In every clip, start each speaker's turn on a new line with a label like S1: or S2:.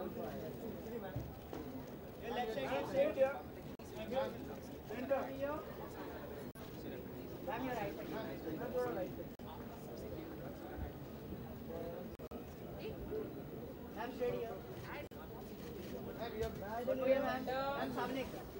S1: ये क्या बोलूँ मैं good evening
S2: to celebrate about uh, the, uh, the Lux and the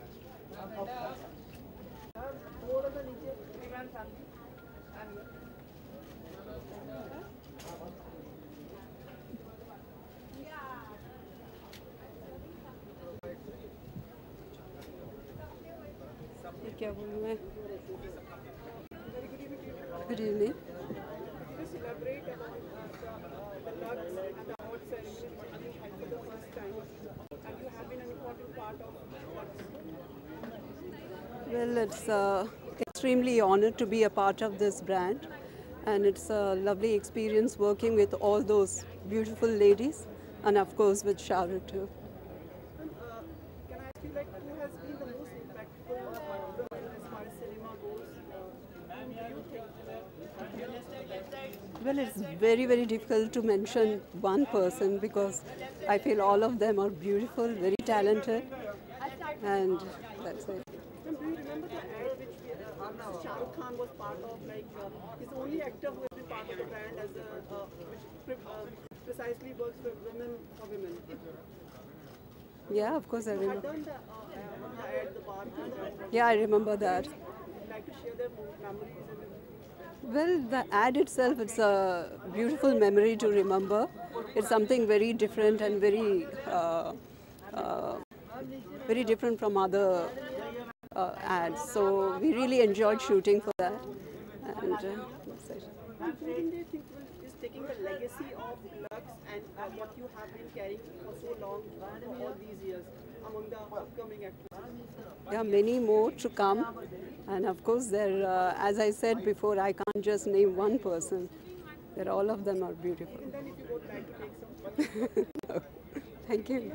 S2: an important part of Lux.
S1: Well, it's uh, extremely honored to be a part of this brand, and it's a lovely experience working with all those beautiful ladies, and of course with Shah Rukh
S2: too. Uh, can I ask you, like, who has been the most impactful
S1: Well, it's very, very difficult to mention one person because I feel all of them are beautiful, very talented, and that's it.
S2: Do you remember the ad which uh, Shah Rukh Khan was part of? Like, uh, he's the only actor who has been part of the brand as a, uh, which uh, precisely works with women for women.
S1: Yeah, of course I remember.
S2: uh, uh, the ad, the bar, and
S1: Yeah, I remember that.
S2: Like to share their memories
S1: Well, the ad itself, it's a beautiful memory to remember. It's something very different and very, uh, uh, very different from other uh, ads. So we really enjoyed shooting for that. And uh, that's it.
S2: And who do you think will, is taking the legacy of Lux and uh, what you have been carrying for so long, uh, for all these years, among the upcoming actresses?
S1: There are many more to come. And of course, there, uh, as I said before, I can't just name one person. There, all of them are beautiful. You. Thank you.